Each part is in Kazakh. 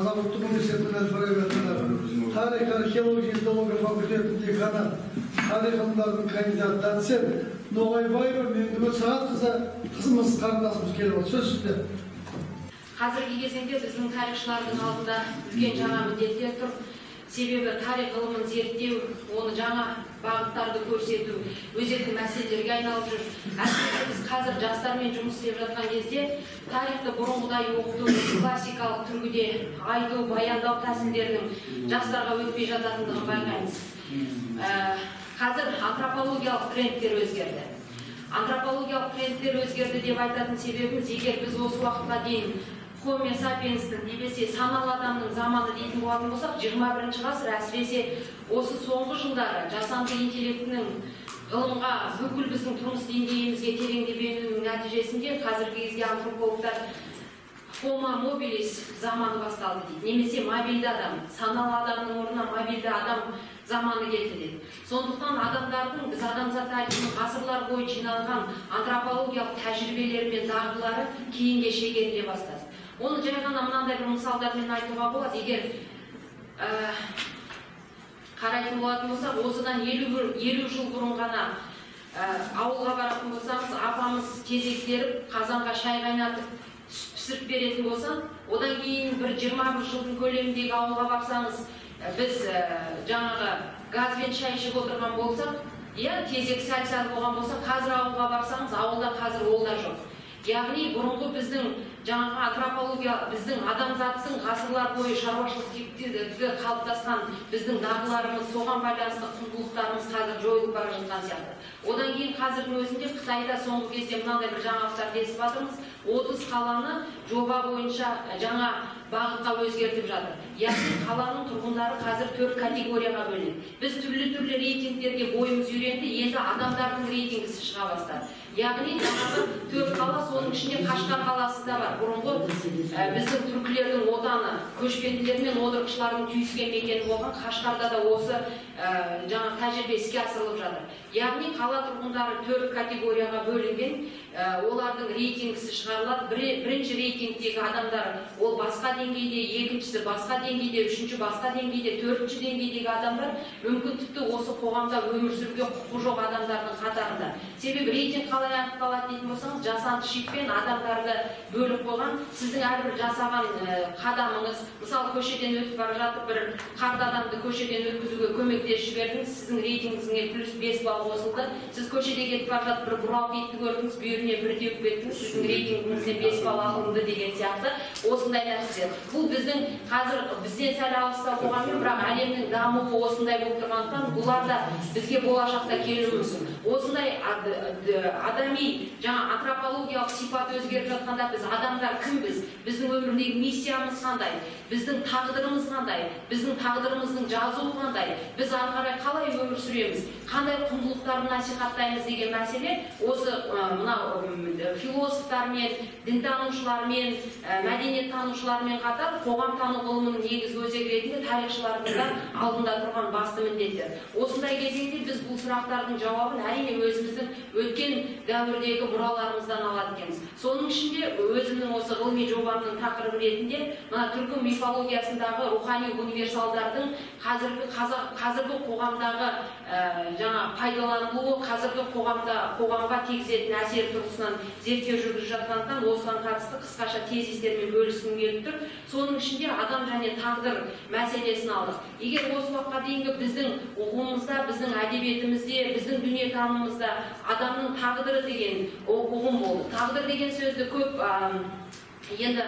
қазақ ұлттық университетінің әл фараби атындағы тарих археология этнология факультетінің деканы тарих ғылымдарының кандидаты доцент ноғайбаева меңдібек сағатқызы қызымыз қарындасымыз келіп отыр сөз сізде қазіргі кезеңде біздің тарихшылардың алдында үлкен жаңа міндеттер тұр себебі тарих ғылымын зерттеу оны жаңа бағыттарды көрсету өзекті мәселелерге айналып жүр. Әсіресе біз қазір жастармен жұмыс істеп жатқан кезде тарихты бұрынғыдай оқыту классикалық түргіде айту баяндау тәсілдерінің жастарға өтпей жататындығын байқаймыз. Ә, қазір антропологиялық трендтер өзгерді. Антропологиялық трендтер өзгерді деп айтатын себебіміз егер біз осы уақытқа дейін хомо сапиенстің немесе саналы адамның заманы дейтін болатын болсақ 21 бірінші ғасыр әсіресе осы соңғы жылдары жасанды интеллектінің ғылымға бүкіл біздің тұрмыс деңгейімізге тереңдеп енуінің нәтижесінде қазіргі кезде антропологтар хомо мобилис заманы басталды дейді. Немесе мобильді адам саналы адамның орнына мобильді адам заманы келді деді сондықтан адамдардың біз адамзат тарихының ғасырлар бойы жиналған антропологиялық тәжірибелері мен дағдылары кейінге шегеріле бастады. Оны жай ғана мынандай бір мысалдармен айтуға болады. Егер ә, қарайтын болатын болсақ осыдан елу, жыл бұрын ғана ә, ауылға баратын болсаңыз апамыз тезектеріп қазанға шай қайнатып сүт пісіріп беретін болса одан кейін бір жиырма бір жылдың көлеміндегі ауылға барсаңыз ә, біз ә, жаңағы газбен шай ішіп отырған болсақ иә тезек сәл сәл болған болса қазір ауылға барсаңыз ауылда қазір ол да жоқ. Яғни бұрынғы біздің жаңағы антропология біздің адамзаттың ғасырлар бойы шаруашылық қалыптасқан біздің дағдыларымыз соған байланысты құндылықтарымыз қазір жойылып бара жатқан сияқты. Одан кейін қазірдің өзінде қытайда соңғы кезде мынандай бір жаңалықтарды естіп жатырмыз. Отыз қаланы жоба бойынша жаңа бағытқа өзгертіп жатыр. Яғни қаланың тұрғындары қазір төрт категорияға бөлінеді. Біз түрлі түрлі рейтингтерге бойымыз үйренді енді адамдардың рейтингісі шыға бастады. Яғни жаңағы төрт қала соның ішінде қашқар қаласы да бар. Бұрынғы біздің түркілердің отаны көшпенділер мен одырықшылардың түйіскен мекені болған қашқарда да осы ә, жаңа тәжірибе іске асырылып жатыр. Яғни қала тұрғындары төрт категорияға бөлінген ә, олардың рейтингісі шығарылады. Бір, бірінші рейтингтегі адамдар ол басқа деңгейде екіншісі басқа деңгейде үшінші басқа деңгейде төртінші деңгейдегі адамдар. Мүмкін тіпті осы қоғамда өмір сүруге құқы жоқ адамдардың қатарында. Себебі рейтинг қалай анықталады дейтін болсаңыз жасанды шекпен адамдарды бөліп қойған сіздің әрбір жасаған ә, қадамыңыз мысалы көшеден өтіп бара жатып бір қарт адамды көшеден өткізуге көмектесіп жібердіңіз сіздің рейтингіңізге плюс бес балл қосылды. Сіз көшеде кетіп бара жатып бір бұралқы итті көрдіңіз бүйіріне бір теуіп кеттіңіз сіздің рейтингіңізден бес балл алынды деген сияқты. Осындай нәрселер бұл біздің қазір бізден сәл алыстау болғанмен бірақ әлемнің дамуы осындай болып тұрғандықтан бұлар да бізге болашақта келуі мүмкін. Осындай адами жаңа антропологиялық сипат өзгеріп жатқанда біз адамдар кімбіз? Біздің өмірдегі миссиямыз қандай? Біздің тағдырымыз қандай? Біздің тағдырымыздың жазуы қандай? Біз ары қарай қалай өмір сүреміз қандай құндылықтарды насихаттаймыз деген мәселе осы мынау философтармен дінтанушылармен мәдениеттанушылармен қатар қоғамтану ғылымының негізгі өзегі ретінде тарихшылардың да алдында тұрған басты міндеттер осындай кезеңде біз бұл сұрақтардың жауабын әрине өзіміздің өткен дәуірдегі мұраларымыздан алады екенбіз. Соның ішінде өзімнің осы ғылыми жобамның тақырыбы ретінде мына түркі мифологиясындағы рухани универсалдардың қазіргі қазіргі қоғамдағы ә, жаңа пайдаланылуы қазіргі қоғамда қоғамға тигізетін әсері тұрғысынан зерттеу жүргізіп жатқандықтан осыған қатысты қысқаша тезистермен бөліскім келіп тұр. Соның ішінде адам және тағдыр мәселесін алдық. Егер осы уақытқа дейінгі біздің ұғымымызда біздің әдебиетімізде біздің дүниетанымымызда адамның тағдыры деген ұғым болды. Тағдыр деген сөзді көп енді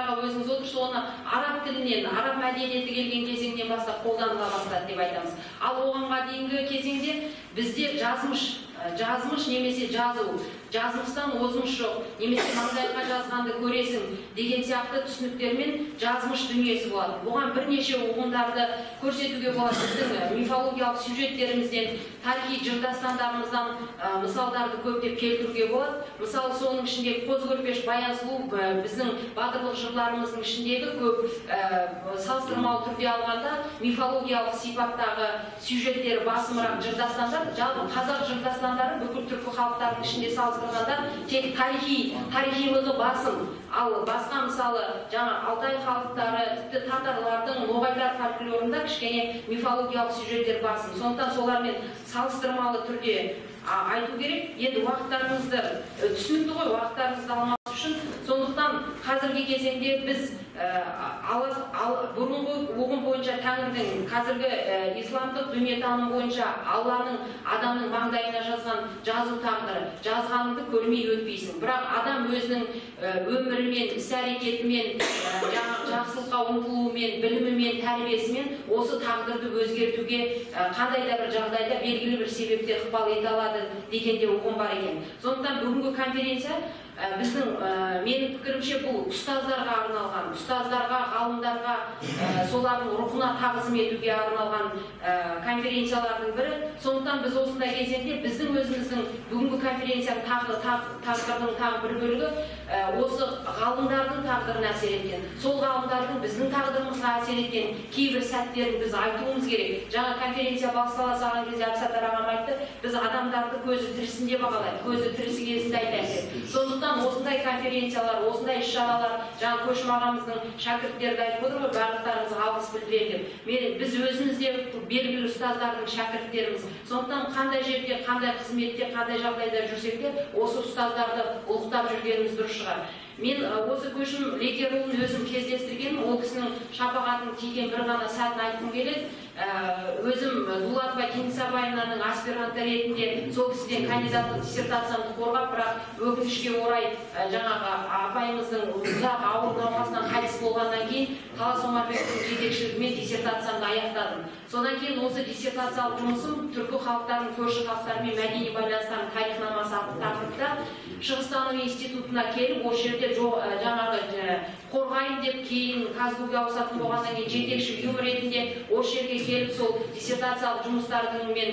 аға өзіңіз отырсыз оны араб тілінен араб мәдениеті келген кезеңнен бастап қолданыла бастады деп айтамыз. Ал оғанға дейінгі кезеңде бізде жазмыш жазмыш немесе жазу жазмыштан озмыш жоқ немесе маңдайға жазғанды көресің деген сияқты түсініктермен жазмыш дүниесі болады. Бұған бірнеше ұғымдарды көрсетуге болады біздің мифологиялық сюжеттерімізден тарихи жырдастандарымыздан ә, мысалдарды көптеп келтіруге болады. Мысалы соның ішінде қоз көрпеш баян сұлу біздің батырлық жырларымыздың ішіндегі көп ә, салыстырмалы түрде алғанда мифологиялық сипаттағы сюжеттері басымырақ жырдастандар. Жалпы қазақ жырдастан аудандары бүкіл түркі халықтарының ішінде салыстырғанда тек тарихи тарихилығы басым. Ал басқа мысалы жаңа алтай халықтары тіпті татарлардың ноғайлар фольклорында кішкене мифологиялық сюжеттер басым. Сондықтан солармен салыстырмалы түрде айту керек. Енді уақыттарыңызды түсінікті ғой уақыттарыңызды сондықтан қазіргі кезеңде біз бұрынғы ұғым бойынша тәңірдің қазіргі исламдық дүниетаным бойынша алланың адамның маңдайына жазған жазу тағдыры жазғаныңды көрмей өтпейсің. Бірақ адам өзінің өмірімен іс әрекетімен жаңағы жақсылыққа ұмтылуымен білімімен тәрбиесімен осы тағдырды өзгертуге қандай да бір жағдайда белгілі бір себепте ықпал ете алады деген де ұғым бар екен. Сондықтан бүгінгі конференция біздің ә, менің пікірімше бұл ұстаздарға арналған ұстаздарға ғалымдарға ә, солардың рухына тағзым етуге арналған конференциялардың бірі. Сондықтан біз осындай кезеңде біздің өзіміздің бүгінгі конференцияның тағы тақ- тақырыбының тағы бір бөлігі осы ғалымдардың тағдырына әсер еткен сол ғалымдардың біздің тағдырымызға әсер еткен кейбір сәттерін біз айтуымыз керек. Жаңа конференция бастала салған кезде әбсаттар ағам айтты біз адамдарды көзі тірісінде бағалайық көзі тірісі кезінде айтайық деп сондықтан осындай конференциялар осындай іс шаралар жаңа көшім ағамыздың шәкірттері айтып отыр ғой барлықтарыңызға алғыс білдіремін деп. Мен біз өзіміз де белгілі ұстаздардың шәкірттеріміз. Сондықтан қандай жерде қандай қызметте қандай жағдайда жүрсек те осы ұстаздарды ұлықтап жүргеніміз дұрыс шығар. Мен осы көшім лекерұлын өзім кездестіргенмін. Ол кісінің шапағатын тиген бір ғана сәтін айтқым келеді. Өзім дулатова кеңсабаевнаның аспиранты ретінде сол кісіден кандидаттық диссертациямды қорғап бірақ өкінішке орай ә, жаңағы апайымыздың ұзақ ауыр науқасынан қайтыс болғаннан кейін талас омарбековтың жетекшілігімен диссертациямды аяқтадым. Содан кейін осы диссертациялық жұмысым түркі халықтарының көрші халықтармен мәдени байланыстардың тарихнамасы атты тақырыпта шығыстану институтына келіп осы жерде ә, жаңағы қорғайын деп кейін казгуге ауысатын болғаннан кейін жетекші ұйым ретінде осы жерге келіп сол диссертациялық жұмыстардың мен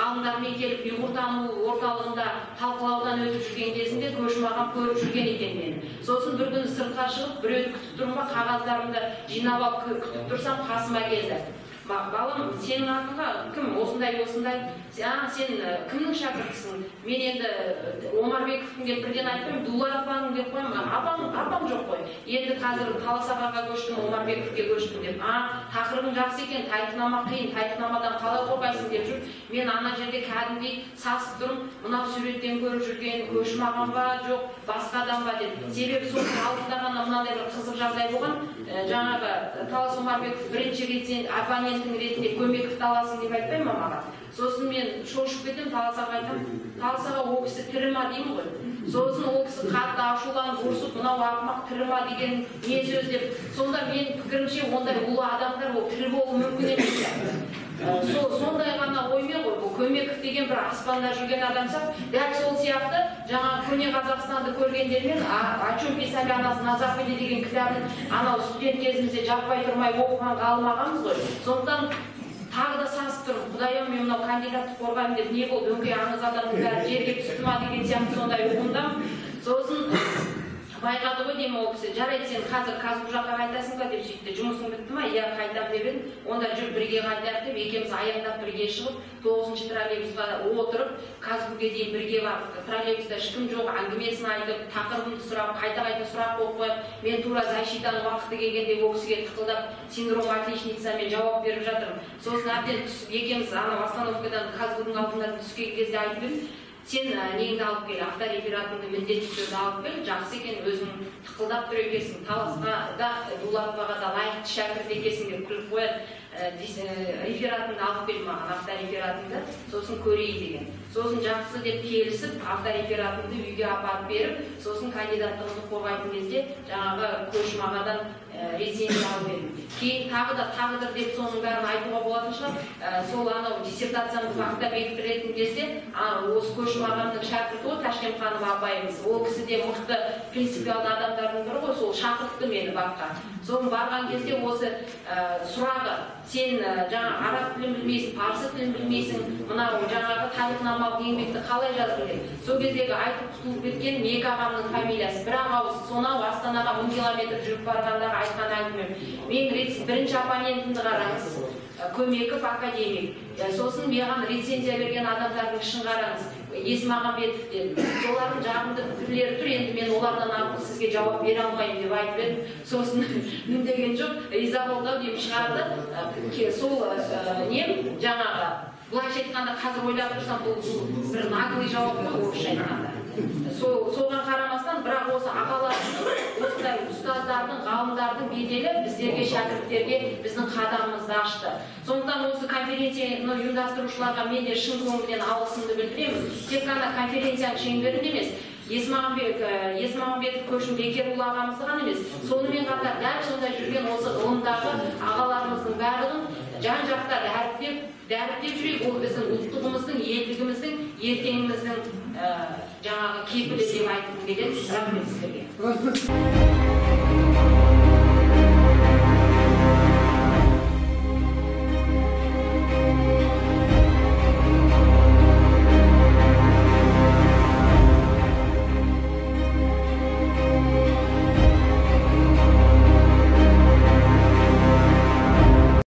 ғалымдармен келіп ұйғыртану орталығында талқылаудан өтіп жүрген кезінде көшім ағам көріп жүрген екен мені. Сосын бір күні сыртқа шығып біреуді күтіп тұрмын ба қағаздарымды жинап алып күтіп тұрсам қасыма келді. Балам сенің атыңа кім осындай осындай. а сен кімнің шәкіртісің? мен енді омарбековтың деп бірден айтпаймын дулатованың деп қоямын «А, апам апам жоқ қой. Енді қазір талас ағаға көштім омарбековке көштім деп. А тақырыбың жақсы екен тарихнама қиын тарихнамадан қалай қорғайсың деп жүр. мен ана жерде кәдімгідей сасып тұрмын мынау суреттен көріп жүрген көшім ағам ба жоқ басқа адам ба деп. Себебі соның алдында ғана мынандай бір қызық жағдай болған. Жаңағы талас омарбеков бірінші рецен оппонентің ретінде көмековті аласың деп айтпаймын ма маған? Сосын мен шошып кетемін талас ағаға айтамын. Талас аға ол кісі тірі ма? деймін ғой. Сосын ол кісі қатты ашуланып ұрсып мынау ақымақ тірі ма? деген не сөз деп сонда менің пікірімше ондай ұлы адамдар ол тірі болуы мүмкін емес сол сондай ғана оймен ғой бұл көмеков деген бір аспанда жүрген адам сияқты дәл сол сияқты жаңағы көне қазақстанды көргендермен «А- о чем писали о на западе? деген кітабын анау студент кезімізде жаппай тұрмай оқыған ғалым ағамыз ғой. Сондықтан тағы да сасып тұрмын. Құдайым мен мынау кандидатты қорғаймын деп не болды? Өңкей аңыз адамның бәрі жерге түсті ма деген сияқты сондай ұғымдамын. Сосын байқады ғой деймін ол кісі жарайды сен қазір казгу жаққа қайтасың ба деп сөйтті. Жұмысың бітті ма? Иә қайтамын деп едім. Онда жүр бірге қайтайық деп екеуміз аяңдап бірге шығып тоғызыншы троллейбусқа отырып казгуге дейін бірге бардық. Троллейбуста ешкім жоқ әңгімесін айтып тақырыбымды сұрап қайта қайта сұрақ қойып қойып мен тура защитаның уақыты келгенде ол кісіге тықылдап синдром отличницамен жауап беріп жатырмын. Сосын әбден түсіп екеуміз ана остановкадан казгудың алдына түскен кезде айтып едім. Сен неңді алып кел авторефератыңды міндетті түрде алып кел жақсы екен тықылдап тұр екенсің таласқа да дулатоваға да лайықты шәкірт екенсің деп күліп қояды. Рефератыңды алып кел маған авторефератыңды сосын көрейін деген сосын жақсы деп келісіп авторефератымды үйге апарып беріп сосын кандидаттығымды қорғайтын кезде жаңағы көшім ағадан ә, рецензия алып едім кейін тағы да тағдыр деп соның бәрін айтуға болатын шығар сол анау диссертациямды вахта бекітілетін кезде осы көшім ағамның шәкірті ғой ташкентханова апайымыз ол кісі де мықты принципиалды адамдардың бірі ғой сол шақыртты мені баққа соны барған кезде осы ә, сұрағы сен ә, жаңа араб тілін білмейсің парсы тілін білмейсің мынау жаңағы тарихнамалық еңбекті қалай жаздың деп. Сол кездегі айтып құтылып кеткен екі ағамның фамилиясы бір ақ ауыз сонау астанаға мың километр жүріп барғандағы айтқан әңгімем мен бірінші оппонентімді қараңыз көмеков академик сосын маған рецензия берген адамдардың ішін қараңыз. Есмағамбетовтен солардың жағымды пікірлері тұр. Енді мен олардан арқылы сізге жауап бере алмаймын деп айтып едім. Сосын үндеген жоқ риза болды ау деймін шығарды сол нем? Жаңағы былайша айтқанда қазір ойлап тұрсам бұл бір наглый жауап қой орысша айтқанда. Сол соған қарамастан бірақ осы ағаларымыздың осындай ұстаздардың ғалымдардың беделі біздерге шәкірттерге біздің қадамымызды ашты. Сондықтан осы конференцияны ұйымдастырушыларға мен де шын көңілден алғысымды білдіремін. Тек қана конференцияның шеңберінде емес есмағамбет есмағамбетов көшім бекерұлы ағамызды ғана емес сонымен қатар дәл сондай жүрген осы ғылымдағы ағаларымыздың барлығын жан жақта дәріптеп дәріптеп жүрейік. Ол біздің ұлттығымыздың елдігіміздің ертеңіміздің жаңағы кепілі деп айтқым келеді рахмет сіздерге